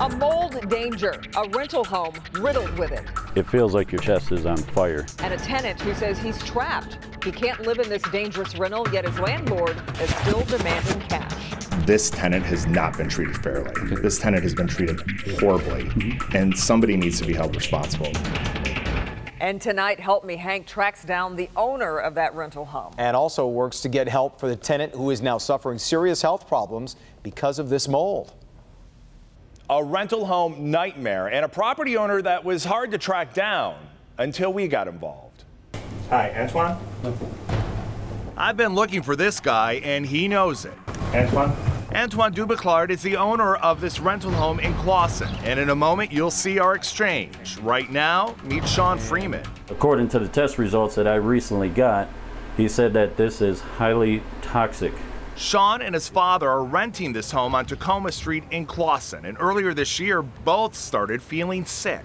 A mold danger, a rental home riddled with it, It feels like your chest is on fire. and a tenant who says he's trapped. He can't live in this dangerous rental, yet his landlord is still demanding cash. This tenant has not been treated fairly. This tenant has been treated horribly, mm-hmm. and somebody needs to be held responsible. And tonight, Help Me Hank tracks down the owner of that rental home. And also works to get help for the tenant who is now suffering serious health problems because of this mold. A rental home nightmare and a property owner that was hard to track down until we got involved. Hi, Antoine? I've been looking for this guy and he knows it. Antoine? Antoine Dubiclard is the owner of this rental home in Clawson, and in a moment you'll see our exchange. Right now, meet Sean Freeman. According to the test results that I recently got, he said that this is highly toxic. Sean and his father are renting this home on Tacoma Street in Clawson, and earlier this year, both started feeling sick.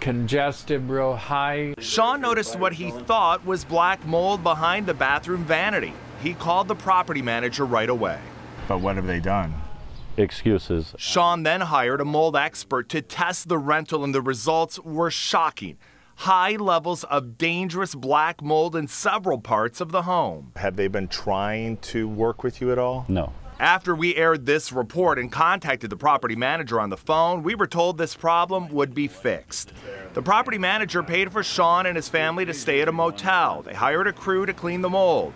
congested, real high. Sean noticed what he thought was black mold behind the bathroom vanity. He called the property manager right away. But what have they done? Excuses. Sean then hired a mold expert to test the rental, and the results were shocking. High levels of dangerous black mold in several parts of the home. Have they been trying to work with you at all? No. After we aired this report and contacted the property manager on the phone, we were told this problem would be fixed. The property manager paid for Sean and his family to stay at a motel. They hired a crew to clean the mold.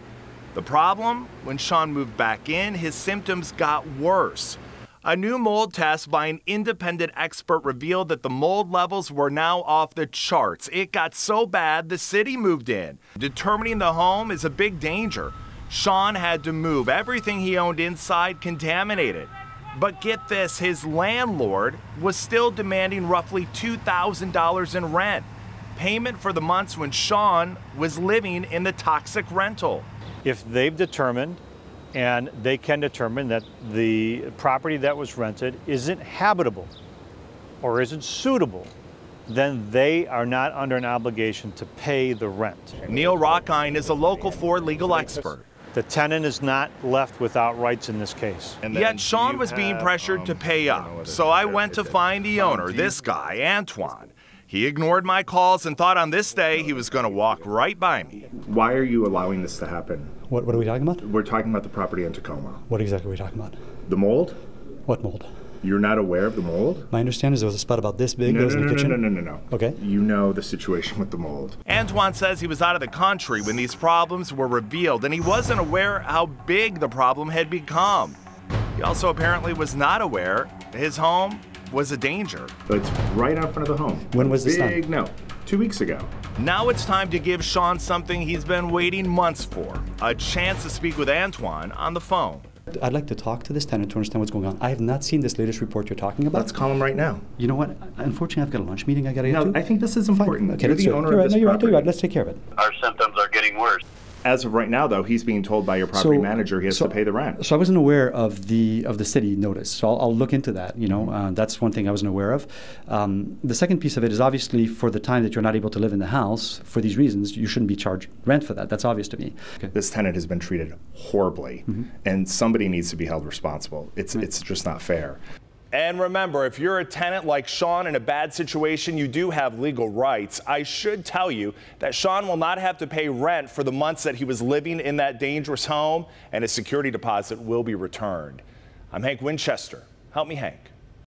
The problem? When Sean moved back in, his symptoms got worse. A new mold test by an independent expert revealed that the mold levels were now off the charts. It got so bad, the city moved in. Determining the home is a big danger. Sean had to move everything he owned inside contaminated. But get this, his landlord was still demanding roughly $2,000 in rent, payment for the months when Sean was living in the toxic rental. if they've determined and they can determine that the property that was rented isn't habitable or isn't suitable, then they are not under an obligation to pay the rent. Neil Rockind is a local 4 legal expert. The tenant is not left without rights in this case. And Yet Sean you was being have, pressured to um, pay I don't know up. whether So I went to find the owner, this guy, Antoine. He ignored my calls and thought on this day he was going to walk right by me. Why are you allowing this to happen? What, what are we talking about? We're talking about the property in Tacoma. What exactly are we talking about? The mold? What mold? You're not aware of the mold? My understanding is there was a spot about this big No, that was no, in no, the no, kitchen. no, no, no, no. Okay. You know the situation with the mold. Antoine says he was out of the country when these problems were revealed and he wasn't aware how big the problem had become. He also apparently was not aware his home was a danger. It's right out front of the home. When was this done? Big no. Two weeks ago. Now it's time to give Sean something he's been waiting months for a chance to speak with Antoine on the phone. I'd like to talk to this tenant to understand what's going on. I have not seen this latest report you're talking about. Let's call him right now. You know what? Unfortunately, I've got a lunch meeting I got to get No, to. I think this is Fine. important. Okay, You're let's the do it. owner You're of right. this No, you're right. You're right. Let's take care of it. Our symptoms are getting worse. As of right now, though, he's being told by your property manager he has to pay the rent. So I wasn't aware of the of the city notice. So I'll, I'll look into that. You know, uh, that's one thing I wasn't aware of. Um, the second piece of it is obviously for the time that you're not able to live in the house for these reasons, you shouldn't be charged rent for that. That's obvious to me. Okay. This tenant has been treated horribly, and somebody needs to be held responsible. It's it's just not fair. And remember, if you're a tenant like Sean in a bad situation, you do have legal rights. I should tell you that Sean will not have to pay rent for the months that he was living in that dangerous home, and his security deposit will be returned. I'm Hank Winchester. Help me, Hank.